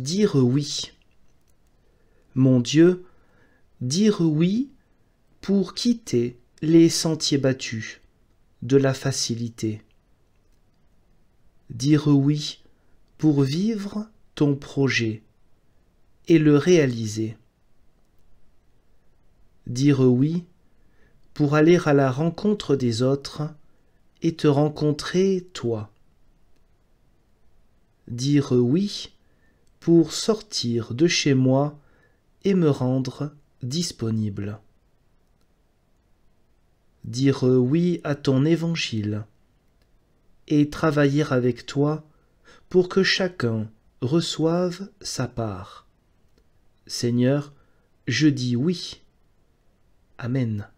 dire oui. Mon Dieu, dire oui pour quitter les sentiers battus de la facilité. Dire oui pour vivre ton projet et le réaliser. Dire oui pour aller à la rencontre des autres et te rencontrer toi. Dire oui pour sortir de chez moi et me rendre disponible. Dire oui à ton évangile et travailler avec toi pour que chacun reçoive sa part. Seigneur, je dis oui. Amen.